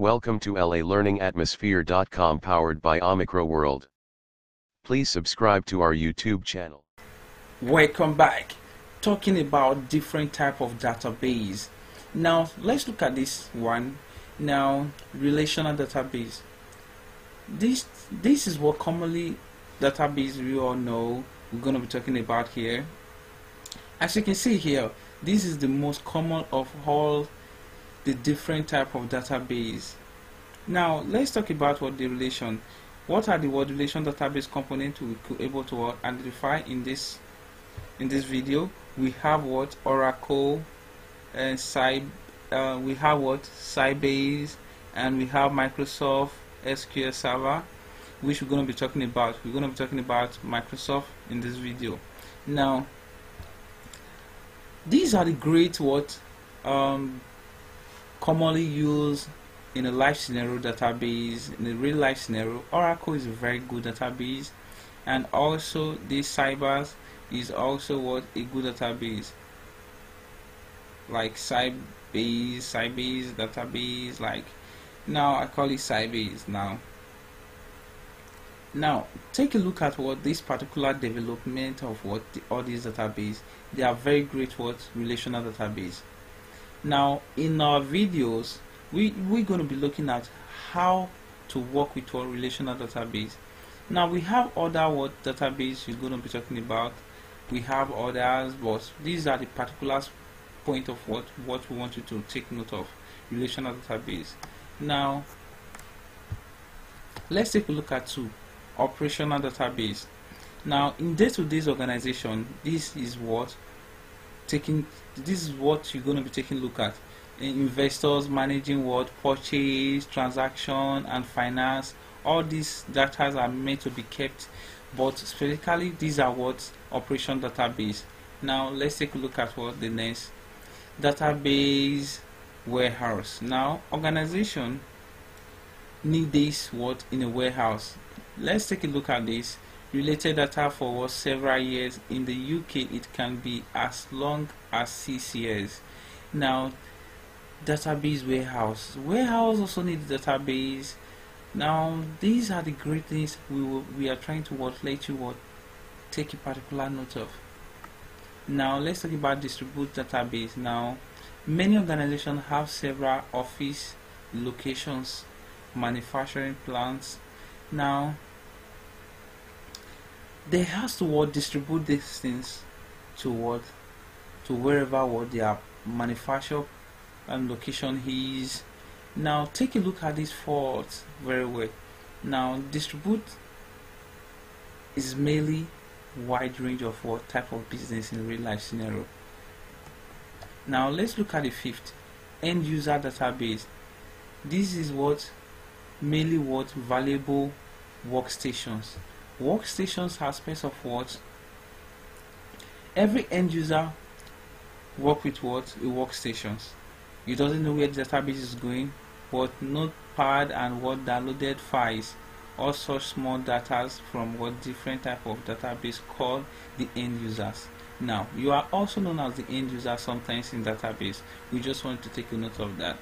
Welcome to LALearningatmosphere.com powered by Omicro World. Please subscribe to our YouTube channel. Welcome back. Talking about different type of database. Now let's look at this one. Now relational database. This this is what commonly database we all know we're going to be talking about here. As you can see here, this is the most common of all the different type of database. Now let's talk about what the relation. What are the word relation database component we could able to identify in this in this video? We have what Oracle and Sci, uh, we have what Sybase and we have Microsoft SQL Server which we're going to be talking about. We're going to be talking about Microsoft in this video. Now these are the great what um, commonly used in a life scenario database in a real life scenario oracle is a very good database. And also this Sybase is also what a good database. Like Sybase Sybase database like now I call it Sybase now. Now take a look at what this particular development of what the, all these database they are very great what relational database now in our videos we we're going to be looking at how to work with our relational database. Now we have other what database we're going to be talking about. We have others but these are the particular point of what what we want you to take note of relational database. Now let's take a look at two operational database. Now in day-to-day -day organization this is what taking this is what you're going to be taking a look at. Investors managing what purchase transaction and finance all these data are meant to be kept but specifically these are what operation database. Now let's take a look at what the next database warehouse. Now organization need this what in a warehouse. Let's take a look at this related data for several years. In the UK it can be as long as six years. Now database warehouse. Warehouse also need database. Now these are the great things we will, we are trying to what let you what take a particular note of. Now let's talk about distribute database. Now many organizations have several office locations manufacturing plants. Now they has to what distribute these things to what to wherever what their manufacture and location is. Now take a look at this fault very well. Now distribute is mainly wide range of what type of business in real life scenario. Now let's look at the fifth end user database. This is what mainly what valuable workstations workstations aspects of what every end user work with what? A workstations. He doesn't know where the database is going what notepad and what downloaded files all such small data from what different type of database called the end users. Now you are also known as the end user sometimes in database. We just want to take a note of that.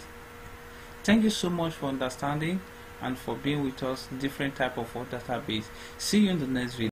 Thank you so much for understanding and for being with us different type of database. See you in the next video